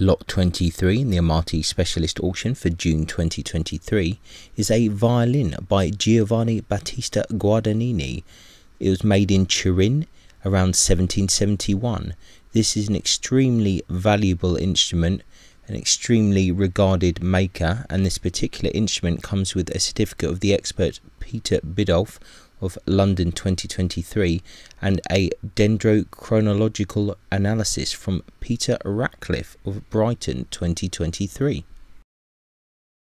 Lot 23 in the Amati Specialist Auction for June 2023 is a violin by Giovanni Battista Guadagnini. It was made in Turin around 1771. This is an extremely valuable instrument, an extremely regarded maker, and this particular instrument comes with a certificate of the expert Peter Biddulph of London 2023 and a dendrochronological analysis from Peter Ratcliffe of Brighton 2023.